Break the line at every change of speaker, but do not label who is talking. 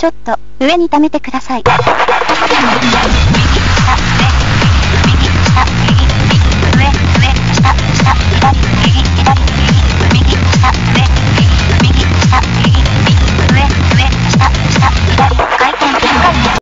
ちょっと、上に溜めてください。